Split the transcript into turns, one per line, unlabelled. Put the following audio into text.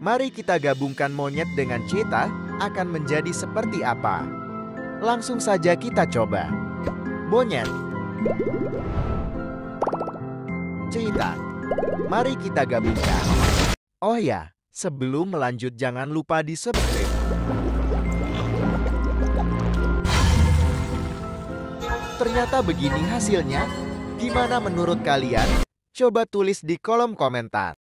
Mari kita gabungkan monyet dengan cheetah akan menjadi seperti apa. Langsung saja kita coba. Monyet. Cheetah. Mari kita gabungkan. Oh ya, sebelum melanjut jangan lupa di subscribe. Ternyata begini hasilnya. Gimana menurut kalian? Coba tulis di kolom komentar.